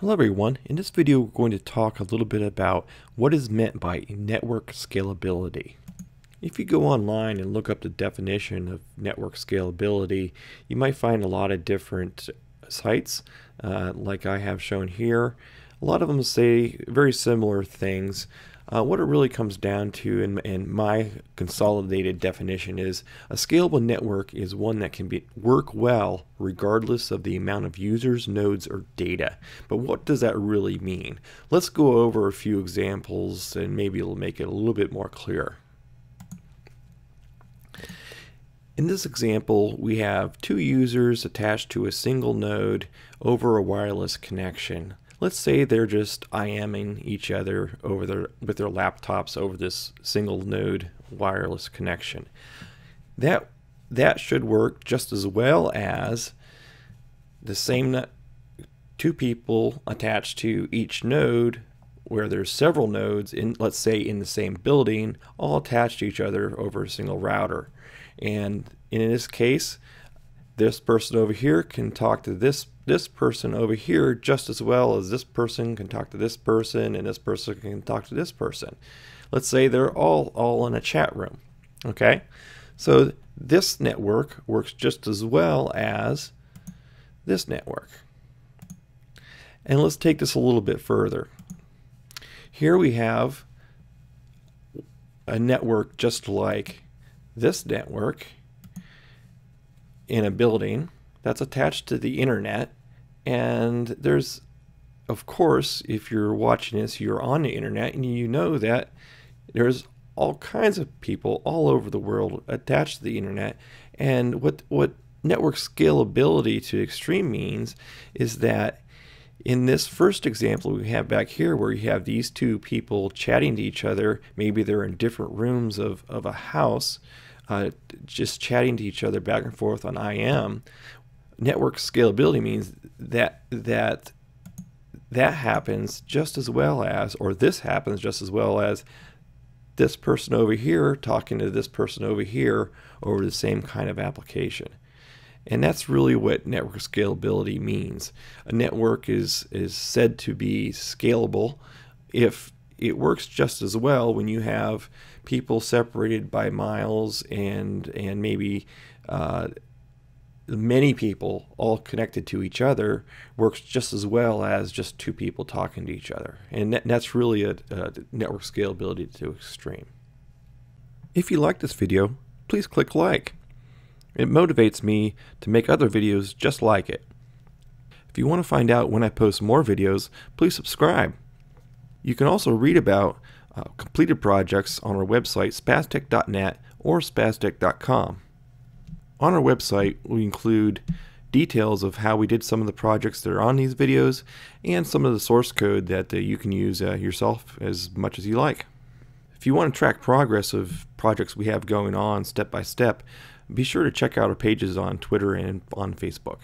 Hello everyone, in this video we're going to talk a little bit about what is meant by network scalability. If you go online and look up the definition of network scalability, you might find a lot of different sites, uh, like I have shown here. A lot of them say very similar things, uh, what it really comes down to in, in, my consolidated definition is a scalable network is one that can be, work well regardless of the amount of users, nodes, or data. But what does that really mean? Let's go over a few examples and maybe it'll make it a little bit more clear. In this example, we have two users attached to a single node over a wireless connection let's say they're just IMing each other over their with their laptops over this single node wireless connection. That that should work just as well as the same two people attached to each node where there's several nodes in let's say in the same building all attached to each other over a single router and in this case this person over here can talk to this this person over here just as well as this person can talk to this person and this person can talk to this person. Let's say they're all all in a chat room. Okay? So this network works just as well as this network. And let's take this a little bit further. Here we have a network just like this network in a building that's attached to the internet. And there's, of course, if you're watching this, you're on the internet and you know that there's all kinds of people all over the world attached to the internet. And what, what network scalability to extreme means is that in this first example we have back here where you have these two people chatting to each other, maybe they're in different rooms of, of a house, uh, just chatting to each other back and forth on IM. Network scalability means that that that happens just as well as, or this happens just as well as this person over here talking to this person over here over the same kind of application. And that's really what network scalability means. A network is, is said to be scalable if it works just as well when you have people separated by miles and and maybe uh, many people all connected to each other works just as well as just two people talking to each other. And that, that's really a, a network scalability to extreme. If you like this video please click like. It motivates me to make other videos just like it. If you want to find out when I post more videos please subscribe. You can also read about uh, completed projects on our website spaztec.net or spaztec.com. On our website, we include details of how we did some of the projects that are on these videos and some of the source code that uh, you can use uh, yourself as much as you like. If you want to track progress of projects we have going on step by step, be sure to check out our pages on Twitter and on Facebook.